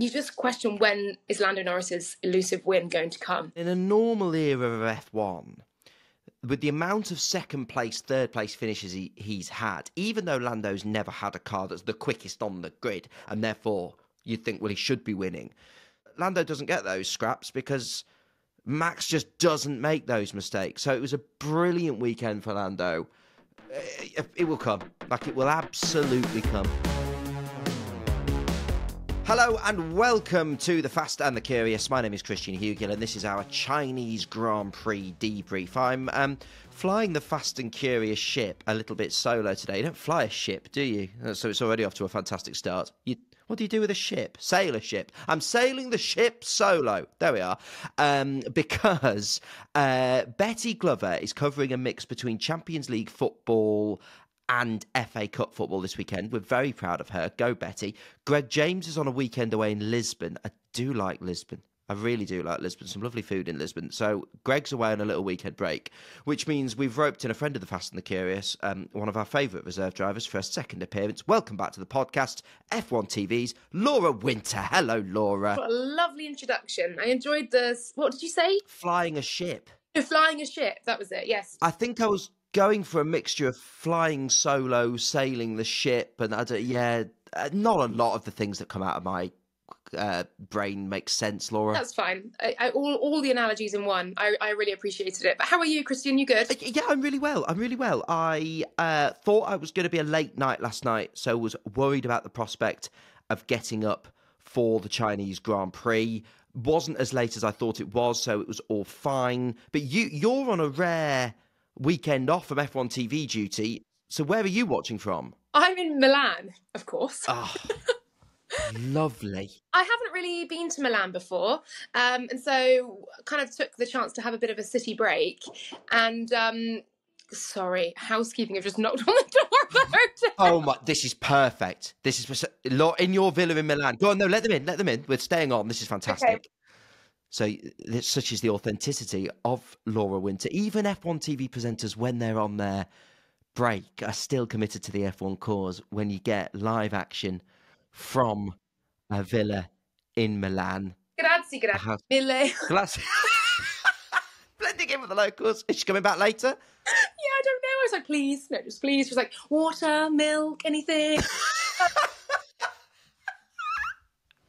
you just question when is Lando Norris's elusive win going to come? In a normal era of F1, with the amount of second place, third place finishes he, he's had, even though Lando's never had a car that's the quickest on the grid, and therefore you'd think, well, he should be winning. Lando doesn't get those scraps because Max just doesn't make those mistakes. So it was a brilliant weekend for Lando. It, it will come. Like it will absolutely come. Hello and welcome to the Fast and the Curious. My name is Christian Hewgill and this is our Chinese Grand Prix debrief. I'm um, flying the Fast and Curious ship a little bit solo today. You don't fly a ship, do you? So it's already off to a fantastic start. You what do you do with a ship? Sail a ship. I'm sailing the ship solo. There we are. Um, because uh, Betty Glover is covering a mix between Champions League football and FA Cup football this weekend. We're very proud of her. Go, Betty. Greg James is on a weekend away in Lisbon. I do like Lisbon. I really do like Lisbon. Some lovely food in Lisbon. So Greg's away on a little weekend break, which means we've roped in a friend of the Fast and the Curious, um, one of our favourite reserve drivers for a second appearance. Welcome back to the podcast, F1 TV's Laura Winter. Hello, Laura. What a lovely introduction. I enjoyed this. What did you say? Flying a ship. You're flying a ship. That was it. Yes. I think I was going for a mixture of flying solo, sailing the ship, and I don't, yeah, uh, not a lot of the things that come out of my uh, brain makes sense, Laura. That's fine. I, I, all all the analogies in one. I, I really appreciated it. But how are you, Christian? You good? Uh, yeah, I'm really well. I'm really well. I uh, thought I was going to be a late night last night, so was worried about the prospect of getting up for the Chinese Grand Prix. Wasn't as late as I thought it was, so it was all fine. But you you're on a rare weekend off from F1 TV duty. So where are you watching from? I'm in Milan, of course. Oh, lovely. I haven't really been to Milan before, um, and so kind of took the chance to have a bit of a city break. And um, sorry, housekeeping have just knocked on the door. oh my! This is perfect. This is in your villa in Milan. Go on, no, let them in. Let them in. We're staying on. This is fantastic. Okay. So, such is the authenticity of Laura Winter. Even F1 TV presenters, when they're on their break, are still committed to the F1 cause when you get live action from a villa in Milan. Grazie, grazie mille. Grazie. Blending in with the locals. Is she coming back later? Yeah, I don't know. I was like, please, no, just please. She was like, water, milk, anything.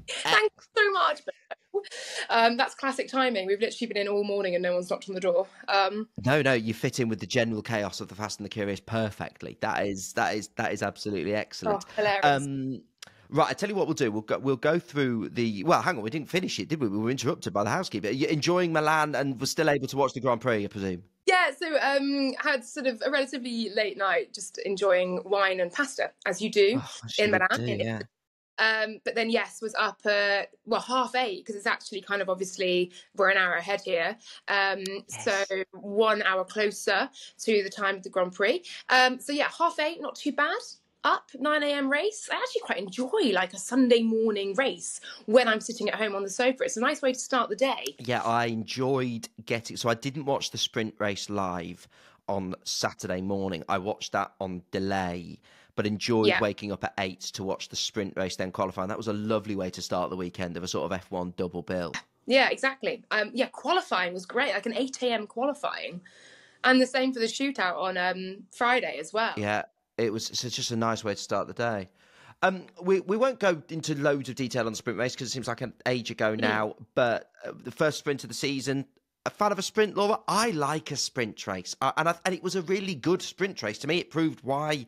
Thanks so much. Um, that's classic timing. We've literally been in all morning and no one's knocked on the door. Um, no, no, you fit in with the general chaos of the Fast and the Curious perfectly. That is that is that is absolutely excellent. Oh, hilarious. Um, right, I tell you what we'll do. We'll go. We'll go through the. Well, hang on, we didn't finish it, did we? We were interrupted by the housekeeper. Are enjoying Milan and were still able to watch the Grand Prix, I presume. Yeah, so um, had sort of a relatively late night, just enjoying wine and pasta as you do oh, in Milan. Do, yeah. Um, but then, yes, was up at, well, half eight, because it's actually kind of obviously we're an hour ahead here. Um, yes. So one hour closer to the time of the Grand Prix. Um, so, yeah, half eight, not too bad. Up 9 a.m. race. I actually quite enjoy like a Sunday morning race when I'm sitting at home on the sofa. It's a nice way to start the day. Yeah, I enjoyed getting. So I didn't watch the sprint race live on Saturday morning. I watched that on delay but enjoyed yeah. waking up at eight to watch the sprint race, then qualifying. That was a lovely way to start the weekend of a sort of F1 double bill. Yeah, exactly. Um, yeah, qualifying was great, like an 8 a.m. qualifying. And the same for the shootout on um, Friday as well. Yeah, it was it's just a nice way to start the day. Um, we, we won't go into loads of detail on the sprint race because it seems like an age ago mm. now. Mm. But uh, the first sprint of the season, a fan of a sprint, Laura. I like a sprint race, uh, and I, and it was a really good sprint race. To me, it proved why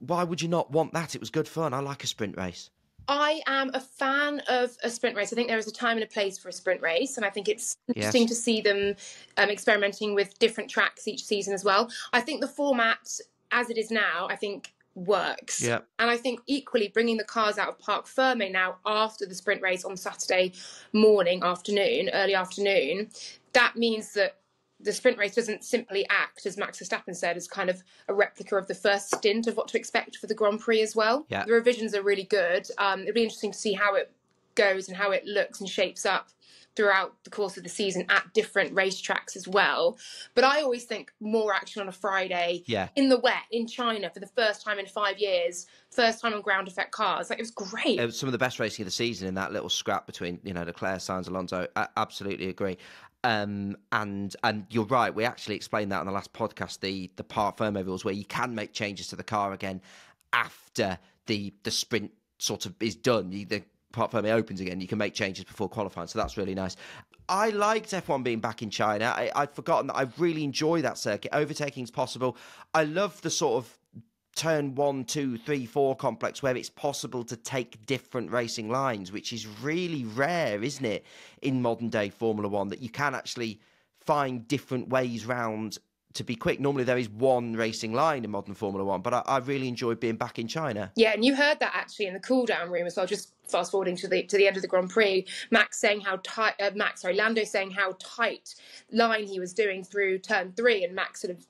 why would you not want that? It was good fun. I like a sprint race. I am a fan of a sprint race. I think there is a time and a place for a sprint race, and I think it's interesting yes. to see them um, experimenting with different tracks each season as well. I think the format, as it is now, I think works. Yeah. And I think equally bringing the cars out of Parc Ferme now after the sprint race on Saturday morning, afternoon, early afternoon, that means that the sprint race doesn't simply act, as Max Verstappen said, as kind of a replica of the first stint of what to expect for the Grand Prix as well. Yeah. The revisions are really good. Um, it'll be interesting to see how it goes and how it looks and shapes up throughout the course of the season at different racetracks as well. But I always think more action on a Friday yeah. in the wet in China for the first time in five years, first time on ground effect cars. Like it was great. It was some of the best racing of the season in that little scrap between, you know, Leclerc, Sainz, Alonso. I absolutely agree. Um, and and you're right. We actually explained that on the last podcast, the the parc fermé rules, where you can make changes to the car again after the the sprint sort of is done. You, the parc fermé opens again, you can make changes before qualifying. So that's really nice. I liked F1 being back in China. I, would forgotten that I really enjoy that circuit. Overtaking is possible. I love the sort of turn one, two, three, four complex where it's possible to take different racing lines, which is really rare, isn't it, in modern day Formula One, that you can actually find different ways round to be quick. Normally, there is one racing line in modern Formula One, but I, I, really enjoyed being back in China. Yeah, and you heard that actually in the cool down room as well. Just fast forwarding to the to the end of the Grand Prix, Max saying how tight, uh, Max sorry, Lando saying how tight line he was doing through turn three, and Max sort of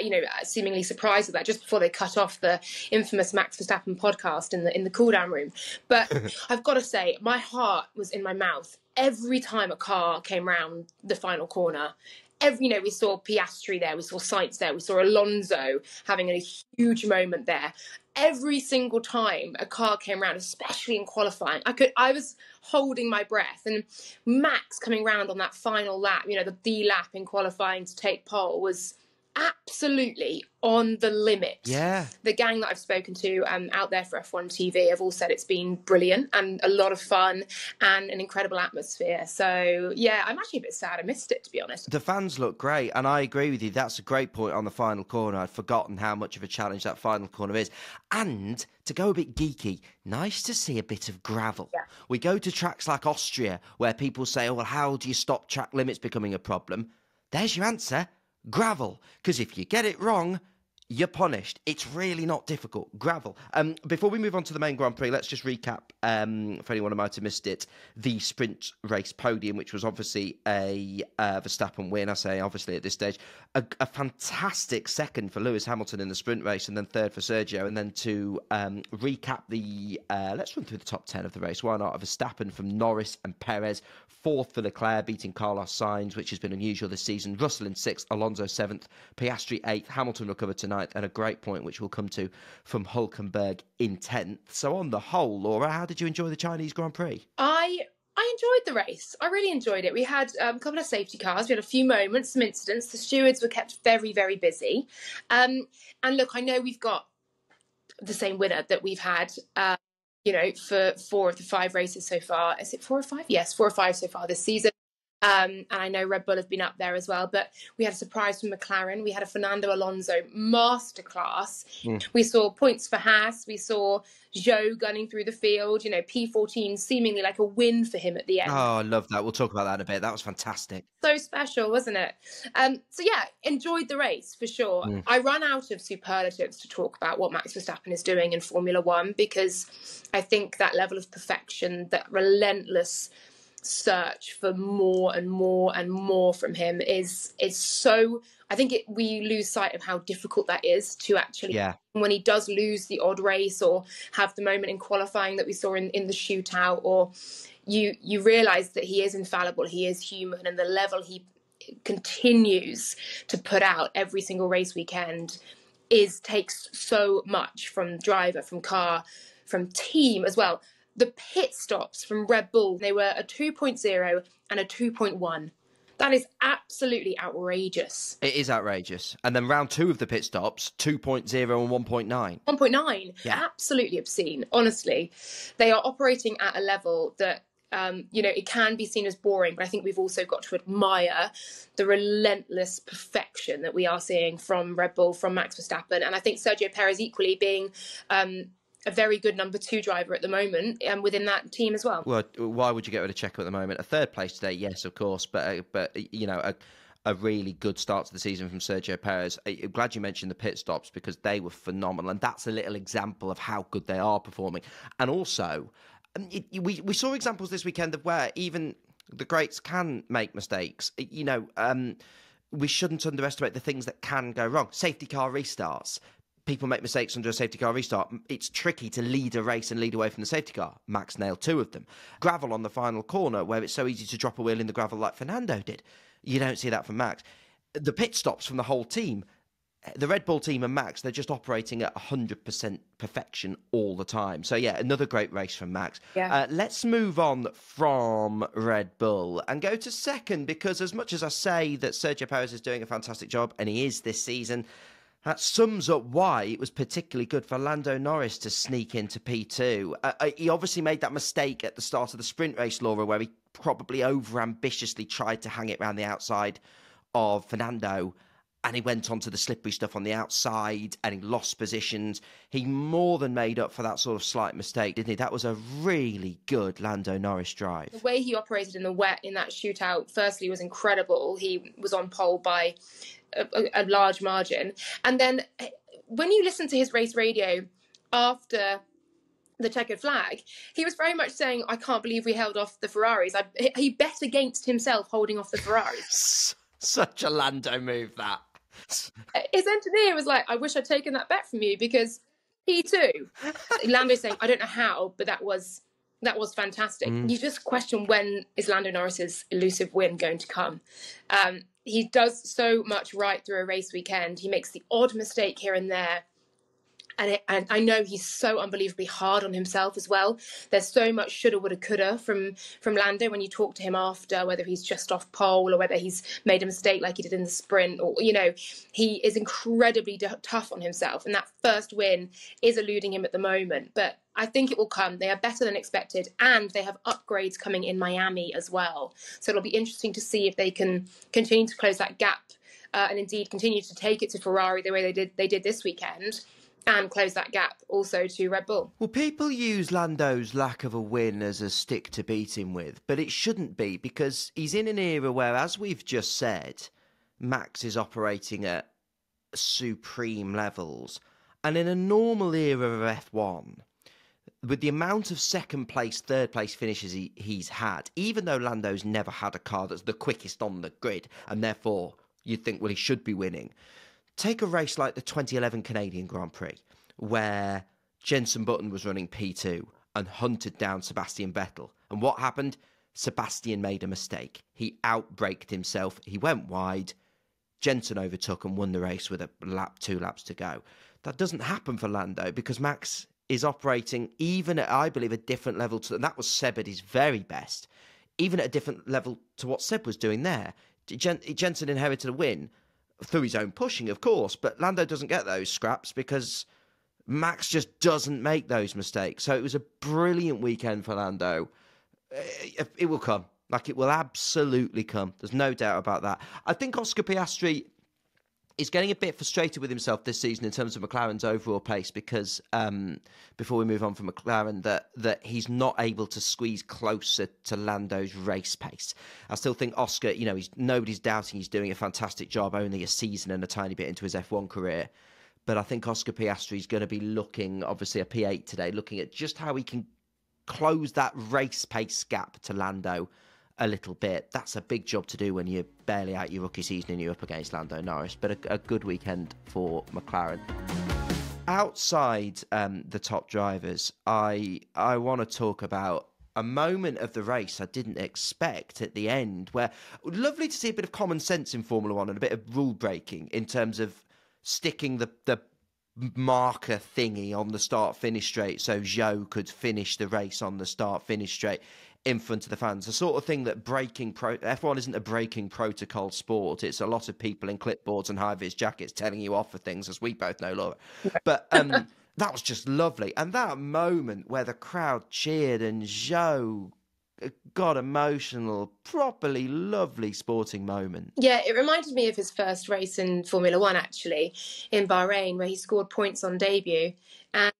you know, seemingly surprised at that just before they cut off the infamous Max Verstappen podcast in the in the cool down room. But I've got to say, my heart was in my mouth every time a car came round the final corner every, you know, we saw Piastri there, we saw Sainz there, we saw Alonso having a huge moment there. Every single time a car came around, especially in qualifying, I could, I was holding my breath. And Max coming round on that final lap, you know, the D lap in qualifying to take pole was absolutely on the limit. Yeah. The gang that I've spoken to um, out there for F1 TV have all said it's been brilliant and a lot of fun and an incredible atmosphere. So, yeah, I'm actually a bit sad I missed it, to be honest. The fans look great, and I agree with you. That's a great point on the final corner. I'd forgotten how much of a challenge that final corner is. And to go a bit geeky, nice to see a bit of gravel. Yeah. We go to tracks like Austria where people say, oh, well, how do you stop track limits becoming a problem? There's your answer gravel. Because if you get it wrong, you're punished. It's really not difficult. Gravel. Um, before we move on to the main Grand Prix, let's just recap um, for anyone who might have missed it the sprint race podium, which was obviously a uh, Verstappen win. I say obviously at this stage, a, a, fantastic second for Lewis Hamilton in the sprint race, and then third for Sergio. And then to um, recap the, uh, let's run through the top ten of the race. Why not? A Verstappen from Norris and Perez, fourth for Leclerc, beating Carlos Sainz, which has been unusual this season. Russell in sixth, Alonso seventh, Piastri eighth, Hamilton recovered tonight and a great point which we'll come to from Hulkenberg in tenth. So on the whole, Laura, how did you enjoy the Chinese Grand Prix? I I enjoyed the race. I really enjoyed it. We had um, a couple of safety cars. We had a few moments, some incidents. The stewards were kept very, very busy. Um, and look, I know we've got the same winner that we've had. Uh, you know, for four of the five races so far. Is it four or five? Yes, four or five so far this season. Um, and I know Red Bull have been up there as well. But we had a surprise from McLaren. We had a Fernando Alonso masterclass. Mm. We saw points for Haas. We saw Zhou gunning through the field. You know, P14 seemingly like a win for him at the end. Oh, I love that. We'll talk about that in a bit. That was fantastic. So special, wasn't it? Um, so yeah, enjoyed the race for sure. Mm. I run out of superlatives to talk about what Max Verstappen is doing in Formula One because I think that level of perfection, that relentless search for more and more and more from him is is so I think it, we lose sight of how difficult that is to actually yeah. when he does lose the odd race or have the moment in qualifying that we saw in, in the shootout or you you realize that he is infallible he is human and the level he continues to put out every single race weekend is takes so much from driver from car from team as well the pit stops from Red Bull, they were a 2.0 and a 2.1. That is absolutely outrageous. It is outrageous. And then round two of the pit stops, 2.0 and 1.9. 1.9. Yeah. Absolutely obscene, honestly. They are operating at a level that um, you know, it can be seen as boring, but I think we've also got to admire the relentless perfection that we are seeing from Red Bull, from Max Verstappen, and I think Sergio Perez equally being um, a very good number two driver at the moment and um, within that team as well. Well, why would you get rid of Checo at the moment? A third place today, yes, of course, but uh, but you know a a really good start to the season from Sergio Perez. I'm glad you mentioned the pit stops because they were phenomenal, and that's a little example of how good they are performing. And also, um, it, we we saw examples this weekend of where even the greats can make mistakes. You know. Um, we shouldn't underestimate the things that can go wrong. Safety car restarts people make mistakes under a safety car restart. It's tricky to lead a race and lead away from the safety car. Max nailed two of them. Gravel on the final corner, where it's so easy to drop a wheel in the gravel like Fernando did. You don't see that from Max. The pit stops from the whole team. The Red Bull team and Max, they're just operating at 100% perfection all the time. So, yeah, another great race from Max. Yeah. Uh, let's move on from Red Bull and go to second because, as much as I say that Sergio Perez is doing a fantastic job, and he is this season, that sums up why it was particularly good for Lando Norris to sneak into P2. Uh, uh, he obviously made that mistake at the start of the sprint race, Laura, where he probably over ambitiously tried to hang it around the outside of Fernando and he went on to the slippery stuff on the outside and he lost positions. He more than made up for that sort of slight mistake, didn't he? That was a really good Lando Norris drive. The way he operated in the wet in that shootout, firstly, was incredible. He was on pole by a, a large margin. And then eh, when you listen to his race radio after the checkered flag, he was very much saying, I can't believe we held off the Ferraris. I, he bet against himself holding off the Ferraris. Such a Lando move, that. His engineer was like, I wish I'd taken that bet from you because he too. Lando saying, I don't know how, but that was that was fantastic. Mm. You just question when is Lando Norris's elusive win going to come. Um, he does so much right through a race weekend. He makes the odd mistake here and there, and, it, and I know he's so unbelievably hard on himself as well. There's so much shoulda, woulda, coulda from from Lando when you talk to him after, whether he's just off pole or whether he's made a mistake like he did in the sprint, or you know, he is incredibly d- tough on himself, and that first win is eluding him at the moment. But I think it will come. They are better than expected, and they have upgrades coming in Miami as well. So it'll be interesting to see if they can continue to close that gap. Uh, and indeed continue to take it to Ferrari the way they did they did this weekend and close that gap also to Red Bull. Well, people use Lando's lack of a win as a stick to beat him with, but it shouldn't be because he's in an era where, as we've just said, Max is operating at supreme levels. And in a normal era of F1, with the amount of second place, third place finishes he, he's had, even though Lando's never had a car that's the quickest on the grid, and therefore you'd think, well, he should be winning take a race like the 2011 Canadian Grand Prix, where Jenson Button was running P2 and hunted down Sebastian Vettel. And what happened? Sebastian made a mistake. He outbraked himself. He went wide. Jenson overtook and won the race with a lap, two laps to go. That doesn't happen for Lando because Max is operating even at, I believe, a different level to, and that was Seb at his very best, even at a different level to what Seb was doing there. Jenson inherited a win through his own pushing, of course, but Lando doesn't get those scraps because Max just doesn't make those mistakes. So it was a brilliant weekend for Lando. It, eh, it will come. Like it will absolutely come. There's no doubt about that. I think Oscar Piastri he's getting a bit frustrated with himself this season in terms of McLaren's overall pace because um, before we move on from McLaren, that that he's not able to squeeze closer to Lando's race pace. I still think Oscar, you know, he's nobody's doubting he's doing a fantastic job, only a season and a tiny bit into his F1 career. But I think Oscar Piastri is going to be looking, obviously a P8 today, looking at just how he can close that race pace gap to Lando a little bit. That's a big job to do when you're barely out your rookie season and you're up against Lando Norris, but a, a good weekend for McLaren. Outside um, the top drivers, I I want to talk about a moment of the race I didn't expect at the end, where lovely to see a bit of common sense in Formula One and a bit of rule breaking in terms of sticking the the marker thingy on the start finish straight so Zhou could finish the race on the start finish straight in front of the fans. The sort of thing that breaking pro F1 isn't a breaking protocol sport. It's a lot of people in clipboards and high vis jackets telling you off for things, as we both know, Laura. But um, that was just lovely, and that moment where the crowd cheered and Zhou got emotional, properly lovely sporting moment. Yeah, it reminded me of his first race in Formula One, actually, in Bahrain, where he scored points on debut. And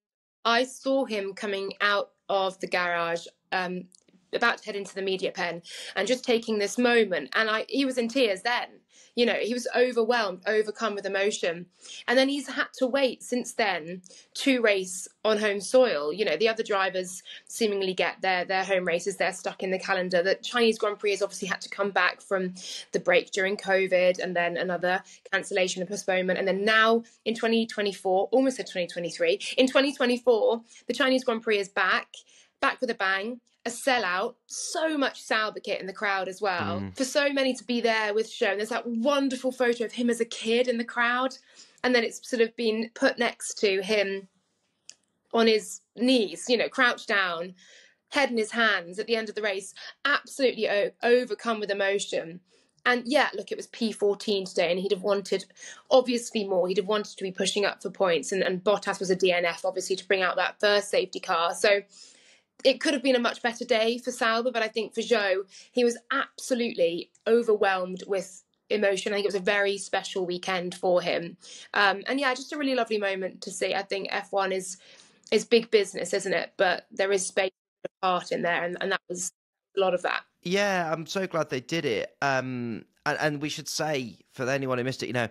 I saw him coming out of the garage um, about to head into the media pen and just taking this moment. And I, he was in tears then. You know, he was overwhelmed, overcome with emotion. And then he's had to wait since then to race on home soil. You know, the other drivers seemingly get their, their home races, they're stuck in the calendar. The Chinese Grand Prix has obviously had to come back from the break during COVID and then another cancellation and postponement. And then now in 2024, almost in 2023, in 2024, the Chinese Grand Prix is back, back with a bang a sellout, so much Sauber kit in the crowd as well. Mm. For so many to be there with Zhou. There's that wonderful photo of him as a kid in the crowd. And then it's sort of been put next to him on his knees, you know, crouched down, head in his hands at the end of the race, absolutely o- overcome with emotion. And yeah, look, it was P14 today, and he'd have wanted obviously more. He'd have wanted to be pushing up for points, and, and Bottas was a DNF, obviously, to bring out that first safety car. So it could have been a much better day for Sauber, but I think for Zhou, he was absolutely overwhelmed with emotion. I think it was a very special weekend for him. Um, and yeah, just a really lovely moment to see. I think F1 is is big business, isn't it? But there is space for part in there, and, and that was a lot of that. Yeah, I'm so glad they did it. Um, and, and we should say for anyone who missed it, you know,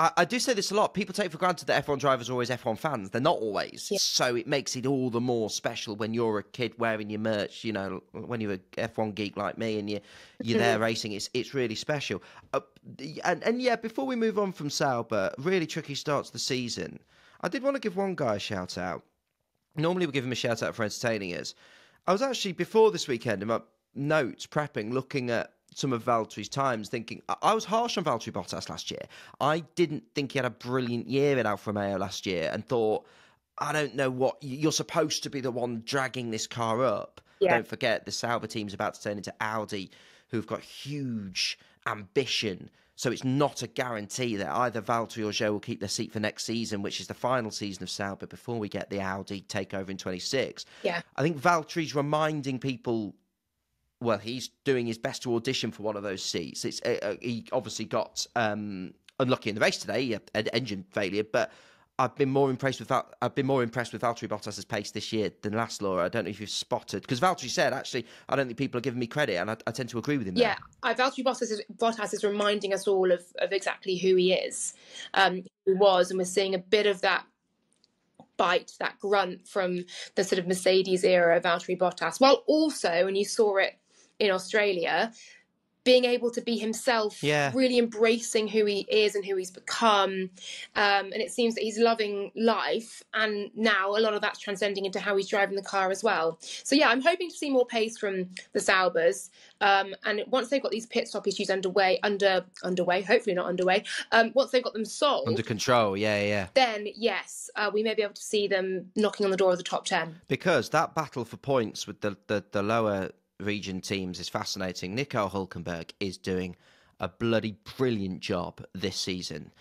I, I, do say this a lot. People take for granted that F1 drivers are always F1 fans. They're not always. Yeah. So it makes it all the more special when you're a kid wearing your merch. You know, when you're a F1 geek like me and you you're there racing. It's it's really special. Uh, and and yeah, before we move on from Sauber, really tricky starts to the season. I did want to give one guy a shout out. Normally we give him a shout out for entertaining us. I was actually before this weekend in my notes prepping, looking at some of Valtteri's times thinking I was harsh on Valtteri Bottas last year. I didn't think he had a brilliant year in Alfa Romeo last year and thought, I don't know what you're supposed to be the one dragging this car up. Yeah. Don't forget the Sauber team's about to turn into Audi, who've got huge ambition. So it's not a guarantee that either Valtteri or Zhou will keep their seat for next season, which is the final season of Sauber before we get the Audi takeover in 26. Yeah. I think Valtteri's reminding people well, he's doing his best to audition for one of those seats. It's uh, uh he obviously got um, unlucky in the race today, an engine failure, but. I've been more impressed with I've been more impressed with Valtteri Bottas's pace this year than last, Laura. I don't know if you've spotted because Valtteri said actually I don't think people are giving me credit, and I, I tend to agree with him. Yeah, I, Valtteri Bottas is, Bottas is reminding us all of, of exactly who he is, um, who was, and we're seeing a bit of that bite, that grunt from the sort of Mercedes era of Valtteri Bottas, while also, and you saw it in Australia, being able to be himself, yeah. really embracing who he is and who he's become. Um, and it seems that he's loving life. And now a lot of that's transcending into how he's driving the car as well. So, yeah, I'm hoping to see more pace from the Saubers. Um, and once they've got these pit stop issues underway, under underway, hopefully not underway, um, once they've got them solved. Under control, yeah, yeah. Then, yes, uh, we may be able to see them knocking on the door of the top 10. Because that battle for points with the, the, the lower region teams is fascinating. Nico Hulkenberg is doing a bloody brilliant job this season.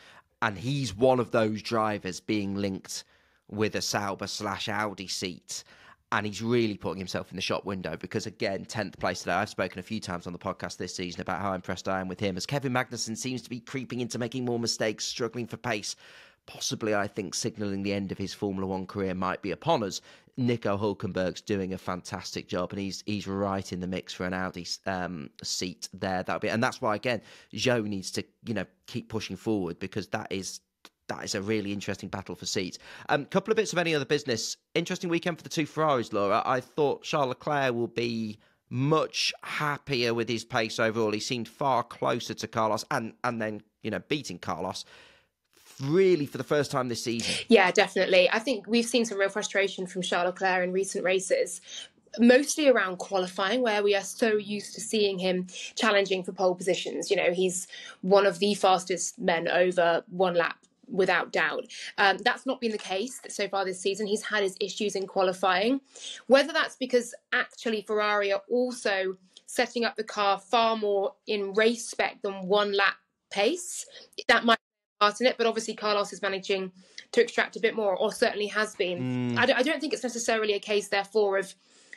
And he's one of those drivers being linked with a Sauber slash Audi seat. And he's really putting himself in the shop window because, again, 10th place today. I've spoken a few times on the podcast this season about how impressed I am with him as Kevin Magnussen seems to be creeping into making more mistakes, struggling for pace possibly, I think, signalling the end of his Formula One career might be upon us. Nico Hulkenberg's doing a fantastic job, and he's he's right in the mix for an Audi um, seat there. That'll be, and that's why again, Zhou needs to you know keep pushing forward because that is that is a really interesting battle for seats. A um, couple of bits of any other business. Interesting weekend for the two Ferraris, Laura. I thought Charles Leclerc will be much happier with his pace overall. He seemed far closer to Carlos, and and then you know beating Carlos really for the first time this season. Yeah, definitely. I think we've seen some real frustration from Charles Leclerc in recent races mostly around qualifying, where we are so used to seeing him challenging for pole positions. You know, he's one of the fastest men over one lap. Without doubt. Um, that's not been the case so far this season. He's had his issues in qualifying. Whether that's because actually Ferrari are also setting up the car far more in race spec than one lap pace, that might part in it, but obviously Carlos is managing to extract a bit more, or certainly has been. Mm. I, don't, I, don't, think it's necessarily a case, therefore, of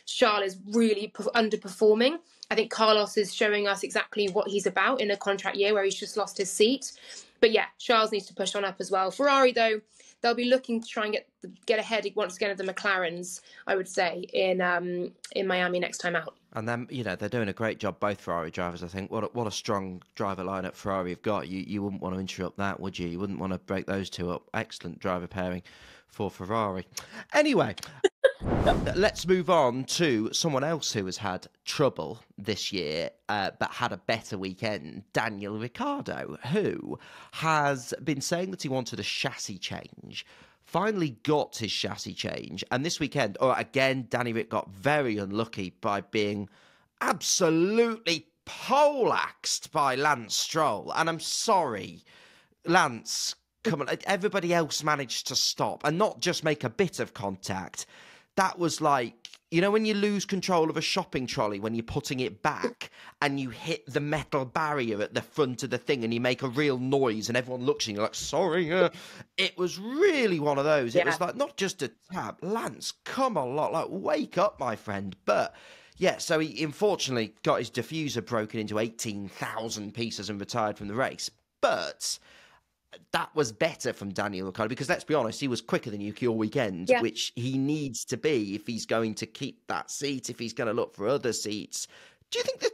Charles is really underperforming. I think Carlos is showing us exactly what he's about in a contract year where he's just lost his seat. But yeah, Charles needs to push on up as well. Ferrari, though, they'll be looking to try and get get ahead once again of the McLarens. I would say in um, in Miami next time out. And then you know they're doing a great job, both Ferrari drivers. I think what a, what a strong driver lineup Ferrari have got. You you wouldn't want to interrupt that, would you? You wouldn't want to break those two up. Excellent driver pairing for Ferrari. Anyway, let's move on to someone else who has had trouble this year, uh, but had a better weekend. Daniel Ricciardo, who has been saying that he wanted a chassis change finally got his chassis change. And this weekend, oh, again, Danny Rick got very unlucky by being absolutely poleaxed by Lance Stroll. And I'm sorry, Lance, come on, everybody else managed to stop and not just make a bit of contact. That was like you know when you lose control of a shopping trolley when you're putting it back and you hit the metal barrier at the front of the thing and you make a real noise and everyone looks and you're like sorry uh. it was really one of those yeah. it was like not just a tap lance come a lot like wake up my friend but yeah, so he unfortunately got his diffuser broken into 18,000 pieces and retired from the race. But that was better from Daniel Ricciardo because let's be honest, he was quicker than Yuki all weekend, yeah. which he needs to be if he's going to keep that seat, if he's going to look for other seats. Do you think that?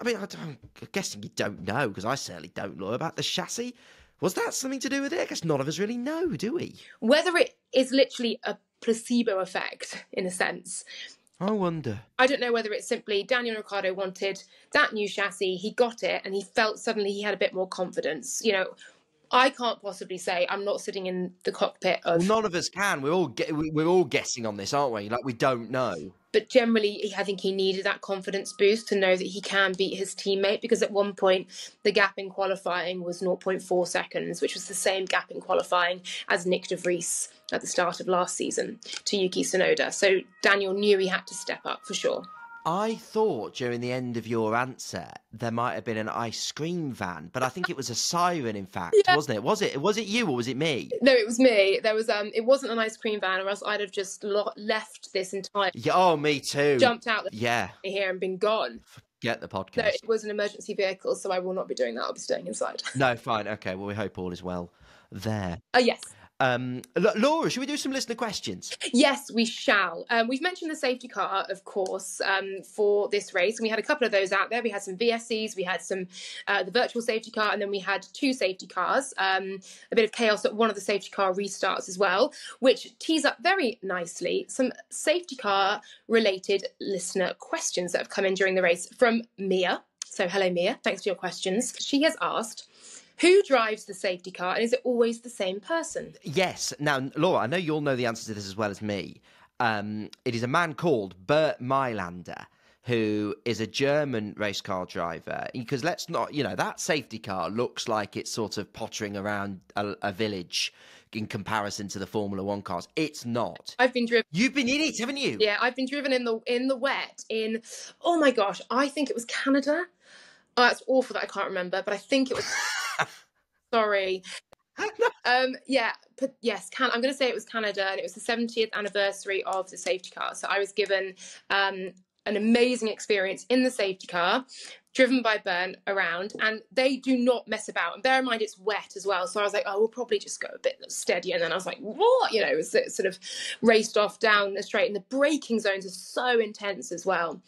I mean, I am guessing you don't know because I certainly don't know about the chassis. Was that something to do with it? I guess none of us really know, do we? Whether it is literally a placebo effect in a sense. I wonder. I don't know whether it's simply Daniel Ricciardo wanted that new chassis, he got it, and he felt suddenly he had a bit more confidence. You know, I can't possibly say I'm not sitting in the cockpit of. Well, none of us can. We're all ge- we're all guessing on this, aren't we? Like we don't know. But generally, I think he needed that confidence boost to know that he can beat his teammate because at one point the gap in qualifying was 0.4 seconds, which was the same gap in qualifying as Nyck de Vries at the start of last season to Yuki Tsunoda. So Daniel knew he had to step up for sure. I thought during the end of your answer there might have been an ice cream van, but I think it was a siren. In fact, yeah. wasn't it? Was it? Was it you or was it me? No, it was me. There was um, it wasn't an ice cream van, or else I'd have just lo- left this entire. Yeah, oh, me too. Jumped out. yeah. Here and been gone. Get the podcast. No, it was an emergency vehicle, so I will not be doing that. I'll be staying inside. no, fine. Okay. Well, we hope all is well there. Oh yes. Um, Laura, should we do some listener questions? Yes, we shall. Um, we've mentioned the safety car, of course, um, for this race, and we had a couple of those out there. We had some VSCs, we had some uh, the virtual safety car, and then we had two safety cars. Um, a bit of chaos at one of the safety car restarts as well, which tees up very nicely some safety car related listener questions that have come in during the race from Mia. So, hello, Mia. Thanks for your questions. She has asked. Who drives the safety car, and is it always the same person? Yes. Now, Laura, I know you'll know the answer to this as well as me. Um, it is a man called Bernd Mayländer who is a German race car driver. Because let's not, you know, that safety car looks like it's sort of pottering around a, a, village in comparison to the Formula One cars. It's not. I've been driven. You've been in it, haven't you? Yeah, I've been driven in the in the wet in. Oh my gosh, I think it was Canada. Oh, that's awful that I can't remember, but I think it was. Sorry. um, yeah, but yes, can, I'm going to say it was Canada, and it was the 70th anniversary of the safety car. So I was given um, an amazing experience in the safety car, driven by Bernd around, and they do not mess about. And bear in mind, it's wet as well. So I was like, oh, we'll probably just go a bit steady. And then I was like, what? You know, it was sort of raced off down the straight, and the braking zones are so intense as well.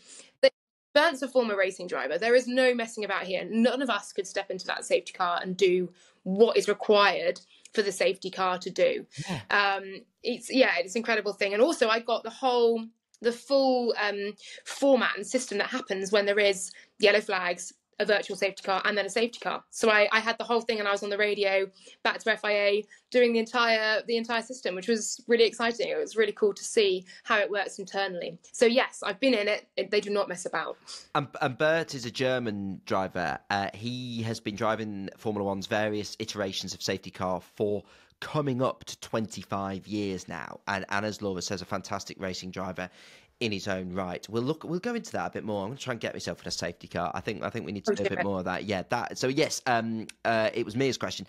Bernd's a former racing driver. There is no messing about here. None of us could step into that safety car and do what is required for the safety car to do. Yeah. Um, it's yeah, it's an incredible thing. And also, I got the whole, the full um, format and system that happens when there is yellow flags, a virtual safety car and then a safety car. So I, I, had the whole thing and I was on the radio back to FIA doing the entire the entire system, which was really exciting. It was really cool to see how it works internally. So yes, I've been in it. it they do not mess about. And, and Bernd is a German driver. Uh, he has been driving Formula One's various iterations of safety car for coming up to 25 years now. And, and as Laura says, a fantastic racing driver in his own right. We'll look. We'll go into that a bit more. I'm going to try and get myself in a safety car. I think. I think we need to do a bit more of that. Yeah. That. So yes. Um. Uh. It was Mia's question.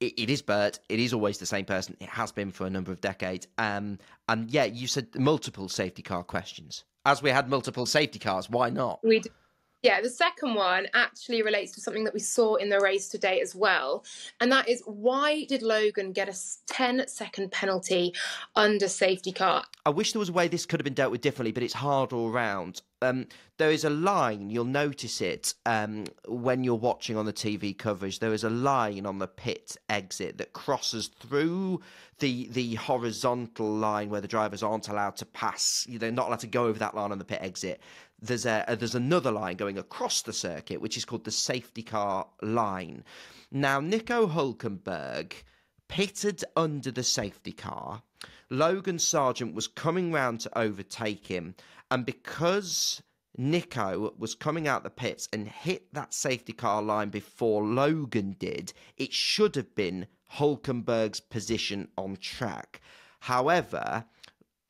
It, it is Bernd. It is always the same person. It has been for a number of decades. Um. And yeah, you said multiple safety car questions. As we had multiple safety cars, why not? We. Yeah, the second one actually relates to something that we saw in the race today as well. And that is why did Logan get a 10 second penalty under safety car? I wish there was a way this could have been dealt with differently, but it's hard all round. Um, there is a line, you'll notice it um, when you're watching on the TV coverage. There is a line on the pit exit that crosses through the the horizontal line where the drivers aren't allowed to pass. They're not allowed to go over that line on the pit exit. There's a, a there's another line going across the circuit, which is called the safety car line. Now, Nico Hulkenberg pitted under the safety car. Logan Sargent was coming round to overtake him, and because Nico was coming out the pits and hit that safety car line before Logan did, it should have been Hulkenberg's position on track. However,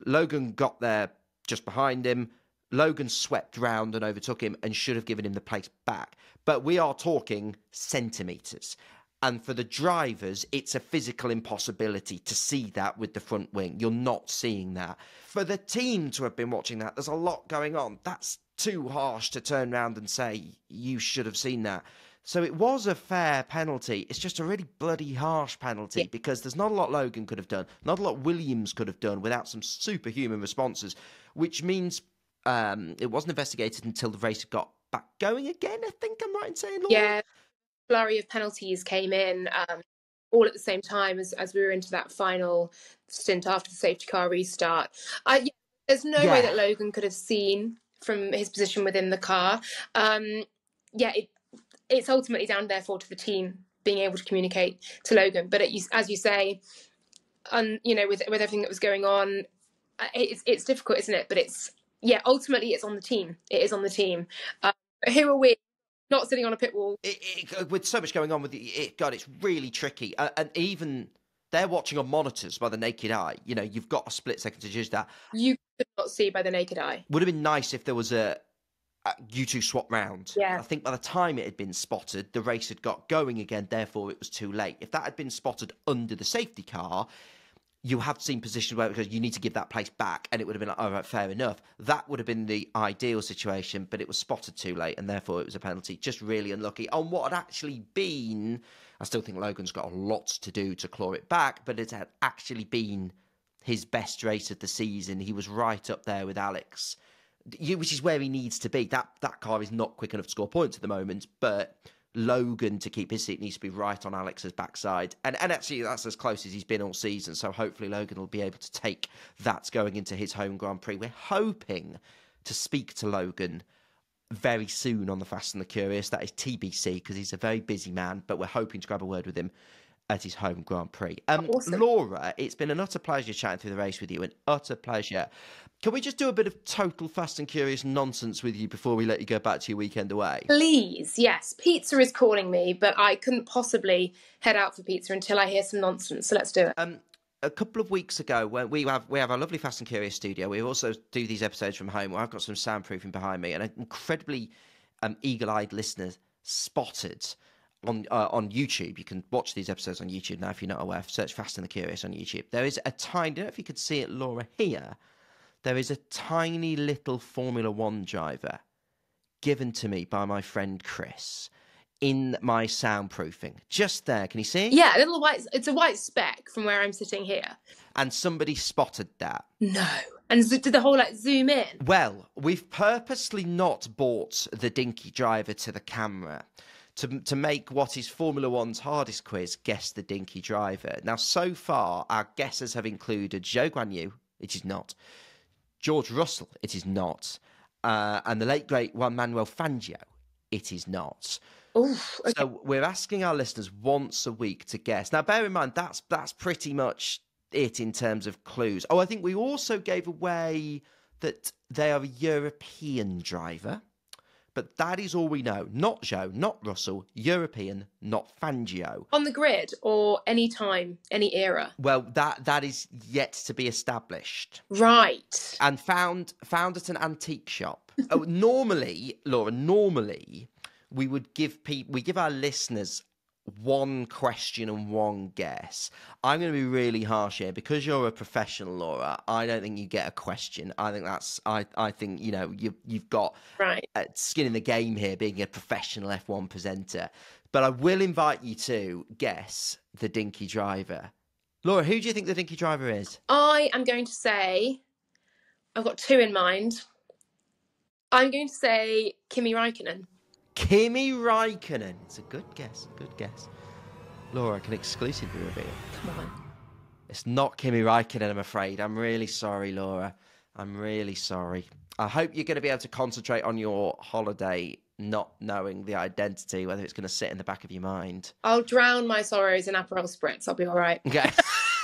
Logan got there just behind him. Logan swept round and overtook him and should have given him the place back. But we are talking centimetres. And for the drivers, it's a physical impossibility to see that with the front wing. You're not seeing that. For the team to have been watching that, there's a lot going on. That's too harsh to turn around and say, you should have seen that. So it was a fair penalty. It's just a really bloody harsh penalty yeah. because there's not a lot Logan could have done, not a lot Williams could have done without some superhuman responses, which means um, it wasn't investigated until the race got back going again. I think I'm right in saying. Laura? Yeah, flurry of penalties came in um, all at the same time as, as we were into that final stint after the safety car restart. I, there's no yeah. way that Logan could have seen from his position within the car. Um, yeah, it, it's ultimately down, therefore, to the team being able to communicate to Logan. But it, as you say, and you know, with with everything that was going on, uh, it's it's difficult, isn't it? But it's yeah, ultimately, it's on the team. It is on the team. Uh, who are we not sitting on a pit wall. It, it, with so much going on with it, it God, it's really tricky. Uh, and even they're watching on monitors by the naked eye. You know, you've got a split second to judge that. You could not see by the naked eye. Would have been nice if there was a, a you two swap round. Yeah. I think by the time it had been spotted, the race had got going again. Therefore, it was too late. If that had been spotted under the safety car, you have seen positions where because you need to give that place back, and it would have been like, all right, fair enough. That would have been the ideal situation, but it was spotted too late, and therefore it was a penalty. Just really unlucky on what had actually been. I still think Logan's got a lot to do to claw it back, but it had actually been his best race of the season. He was right up there with Alex, which is where he needs to be. That that car is not quick enough to score points at the moment, but Logan to keep his seat needs to be right on Alex's backside. And and actually that's as close as he's been all season. So hopefully Logan will be able to take that going into his home Grand Prix. We're hoping to speak to Logan very soon on the Fast and the Curious. That is TBC because he's a very busy man, but we're hoping to grab a word with him at his home Grand Prix. Um, awesome. Laura, it's been an utter pleasure chatting through the race with you, an utter pleasure. Can we just do a bit of total fast and curious nonsense with you before we let you go back to your weekend away? Please, yes. Pizza is calling me, but I couldn't possibly head out for pizza until I hear some nonsense. So let's do it. Um, a couple of weeks ago, when we have we have our lovely Fast and Curious studio, we also do these episodes from home. Where I've got some soundproofing behind me, and an incredibly um, eagle-eyed listener spotted on uh, on YouTube. You can watch these episodes on YouTube now if you're not aware. Search Fast and the Curious on YouTube. There is a tiny. I don't know if you could see it, Laura. Here, there is a tiny little Formula One driver given to me by my friend Chris in my soundproofing. Just there, can you see? Yeah, a little white. It's a white speck from where I'm sitting here. And somebody spotted that. No. And did the whole like zoom in? Well, we've purposely not brought the dinky driver to the camera to, to make what is Formula One's hardest quiz, Guess the Dinky Driver. Now, so far, our guesses have included Zhou Guanyu, it is not, George Russell, it is not, uh, and the late great Juan Manuel Fangio, it is not. Oof, okay. So we're asking our listeners once a week to guess. Now, bear in mind that's that's pretty much it in terms of clues. Oh, I think we also gave away that they are a European driver. But that is all we know. Not Zhou, not Russell, European, not Fangio. On the grid or any time, any era? Well, that that is yet to be established. Right. And found found at an antique shop. oh, normally, Laura, normally we would give people we give our listeners one question and one guess. I'm going to be really harsh here because you're a professional, Laura. I don't think you get a question. I think that's I I think you know you you've got right uh, skin in the game here, being a professional F1 presenter. But I will invite you to guess the Dinky Driver. Laura, who do you think the Dinky Driver is? I am going to say I've got two in mind. I'm going to say Kimi Raikkonen. Kimi Raikkonen. It's a good guess. Good guess. Laura can exclusively reveal. Come on. It's not Kimi Raikkonen, I'm afraid. I'm really sorry, Laura. I'm really sorry. I hope you're going to be able to concentrate on your holiday, not knowing the identity, whether it's going to sit in the back of your mind. I'll drown my sorrows in Aperol Spritz. I'll be all right. Okay.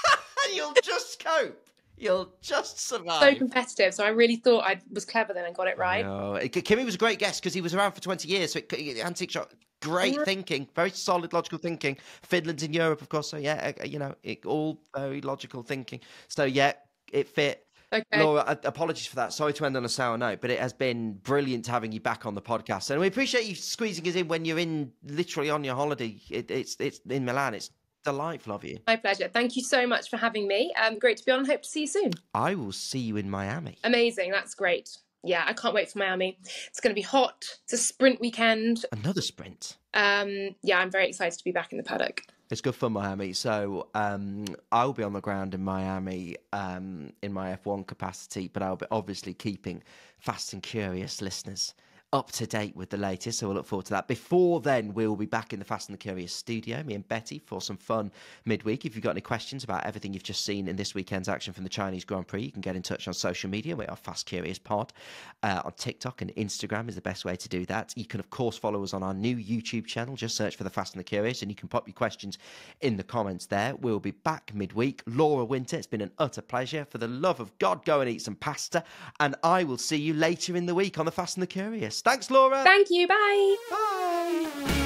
You'll just cope. You'll just survive. So competitive. So I really thought I was clever then and got it right. No, Kimi was a great guest because he was around for 20 years. So it, antique shop, great thinking, very solid logical thinking. Finland's in Europe, of course. So yeah, uh, you know, it, all very logical thinking. So yeah, it fit. Okay. Laura, apologies for that. Sorry to end on a sour note, but it has been brilliant having you back on the podcast, and we appreciate you squeezing us in when you're in literally on your holiday. It, it's it's in Milan. It's delightful of you. My pleasure. Thank you so much for having me. Um, great to be on. Hope to see you soon. I will see you in Miami. Amazing. That's great. Yeah, I can't wait for Miami. It's going to be hot. It's a sprint weekend. Another sprint. Um, yeah, I'm very excited to be back in the paddock. It's good for Miami. So um, I'll be on the ground in Miami um, in my F1 capacity, but I'll be obviously keeping fast and curious listeners up to date with the latest. So we'll look forward to that. Before then, we'll be back in the Fast and the Curious studio, me and Betty, for some fun midweek. If you've got any questions about everything you've just seen in this weekend's action from the Chinese Grand Prix, you can get in touch on social media. We are Fast Curious Pod. Uh, on TikTok and Instagram is the best way to do that. You can, of course, follow us on our new YouTube channel. Just search for the Fast and the Curious, and you can pop your questions in the comments there. We'll be back midweek. Laura Winter, it's been an utter pleasure. For the love of God, go and eat some pasta, and I will see you later in the week on the Fast and the Curious. Thanks, Laura. Thank you. Bye. Bye.